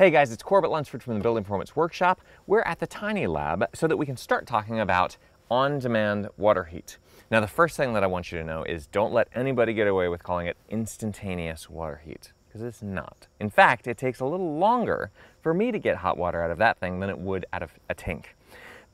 Hey guys, it's Corbett Lunsford from the Building Performance Workshop. We're at the Tiny Lab so that we can start talking about on-demand water heat. Now the first thing that I want you to know is don't let anybody get away with calling it instantaneous water heat, because it's not. In fact, it takes a little longer for me to get hot water out of that thing than it would out of a tank.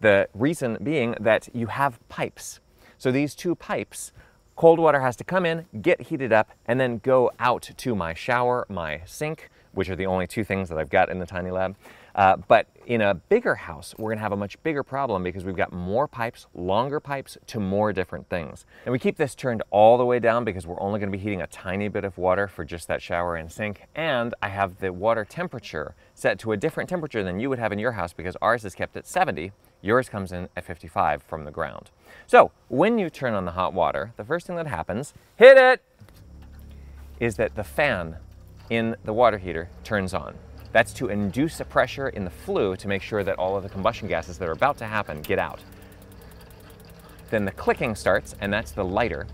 The reason being that you have pipes. So these two pipes cold water has to come in, get heated up, and then go out to my shower, my sink, which are the only two things that I've got in the tiny lab. Uh, but in a bigger house, we're gonna have a much bigger problem because we've got more pipes, longer pipes to more different things. And we keep this turned all the way down because we're only gonna be heating a tiny bit of water for just that shower and sink. And I have the water temperature set to a different temperature than you would have in your house because ours is kept at 70, yours comes in at 55 from the ground. So when you turn on the hot water, the first thing that happens, hit it, is that the fan in the water heater turns on. That's to induce a pressure in the flue to make sure that all of the combustion gases that are about to happen get out. Then the clicking starts, and that's the lighter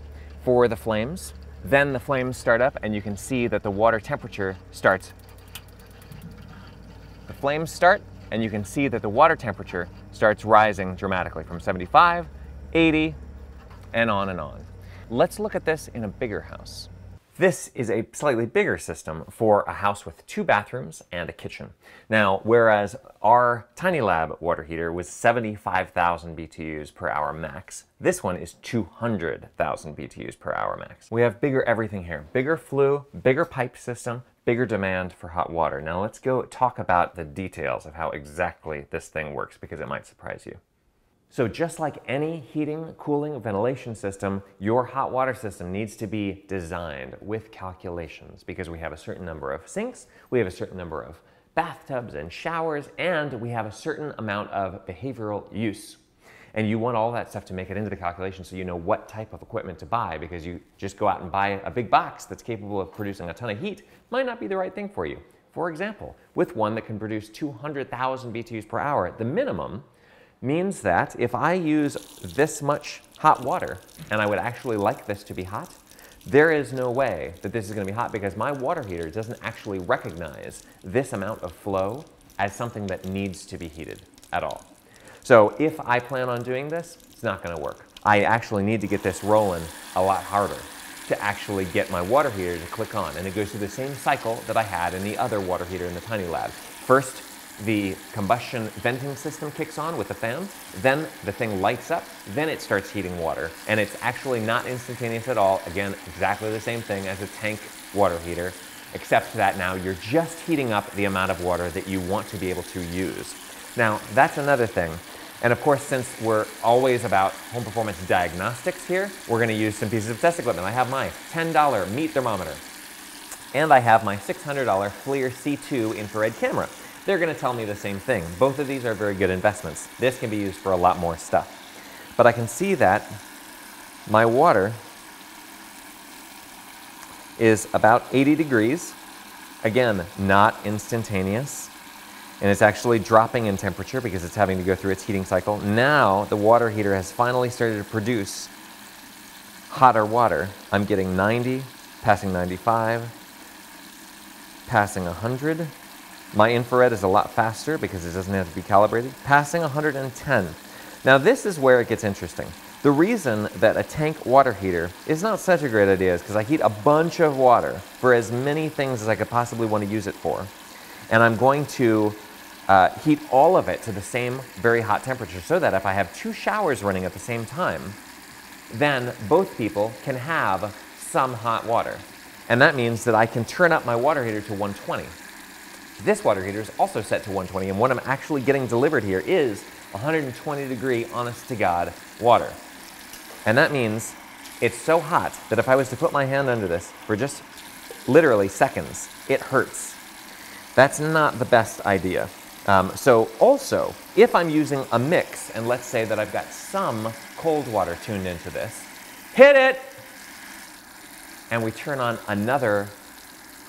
for the flames. Then the flames start up, and you can see that the water temperature starts. The flames start, and you can see that the water temperature starts rising dramatically from 75, 80, and on and on. Let's look at this in a bigger house. This is a slightly bigger system for a house with two bathrooms and a kitchen. Now, whereas our Tiny Lab water heater was 75,000 BTUs per hour max, this one is 200,000 BTUs per hour max. We have bigger everything here. Bigger flue, bigger pipe system, bigger demand for hot water. Now let's go talk about the details of how exactly this thing works because it might surprise you. So just like any heating, cooling, ventilation system, your hot water system needs to be designed with calculations because we have a certain number of sinks, we have a certain number of bathtubs and showers, and we have a certain amount of behavioral use. And you want all that stuff to make it into the calculation so you know what type of equipment to buy because you just go out and buy a big box that's capable of producing a ton of heat might not be the right thing for you. For example, with one that can produce 200,000 BTUs per hour, at the minimum means that if I use this much hot water, and I would actually like this to be hot, there is no way that this is going to be hot because my water heater doesn't actually recognize this amount of flow as something that needs to be heated at all. So if I plan on doing this, it's not going to work. I actually need to get this rolling a lot harder to actually get my water heater to click on. And it goes through the same cycle that I had in the other water heater in the Tiny Lab. First, the combustion venting system kicks on with the fan, then the thing lights up, then it starts heating water. And it's actually not instantaneous at all. Again, exactly the same thing as a tank water heater, except that now you're just heating up the amount of water that you want to be able to use. Now, that's another thing. And of course, since we're always about home performance diagnostics here, we're gonna use some pieces of test equipment. I have my $10 meat thermometer, and I have my $600 FLIR C2 infrared camera they're going to tell me the same thing. Both of these are very good investments. This can be used for a lot more stuff. But I can see that my water is about 80 degrees. Again, not instantaneous. And it's actually dropping in temperature because it's having to go through its heating cycle. Now the water heater has finally started to produce hotter water. I'm getting 90, passing 95, passing 100, my infrared is a lot faster because it doesn't have to be calibrated, passing 110. Now this is where it gets interesting. The reason that a tank water heater is not such a great idea is because I heat a bunch of water for as many things as I could possibly want to use it for. And I'm going to uh, heat all of it to the same very hot temperature so that if I have two showers running at the same time, then both people can have some hot water. And that means that I can turn up my water heater to 120. This water heater is also set to 120, and what I'm actually getting delivered here is 120 degree, honest to God, water. And that means it's so hot that if I was to put my hand under this for just literally seconds, it hurts. That's not the best idea. Um, so also, if I'm using a mix, and let's say that I've got some cold water tuned into this, hit it, and we turn on another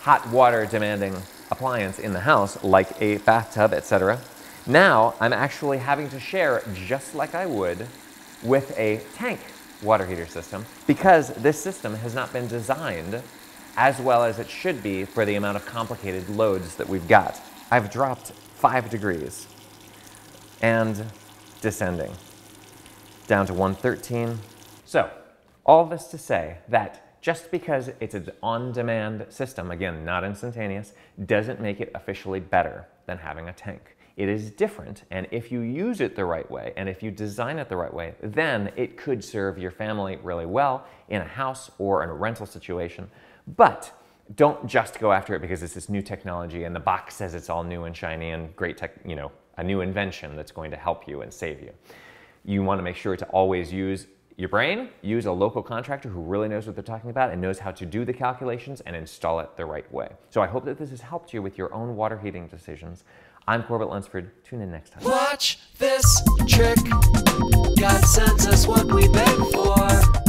hot water demanding appliance in the house, like a bathtub, etc. Now I'm actually having to share just like I would with a tank water heater system because this system has not been designed as well as it should be for the amount of complicated loads that we've got. I've dropped five degrees and descending down to 113. So, all this to say that just because it's an on-demand system, again, not instantaneous, doesn't make it officially better than having a tank. It is different, and if you use it the right way, and if you design it the right way, then it could serve your family really well in a house or in a rental situation. But don't just go after it because it's this new technology and the box says it's all new and shiny and great tech, you know, a new invention that's going to help you and save you. You want to make sure to always use your brain, use a local contractor who really knows what they're talking about and knows how to do the calculations and install it the right way. So I hope that this has helped you with your own water heating decisions. I'm Corbett Lunsford. Tune in next time. Watch this trick. God sends us what we beg for.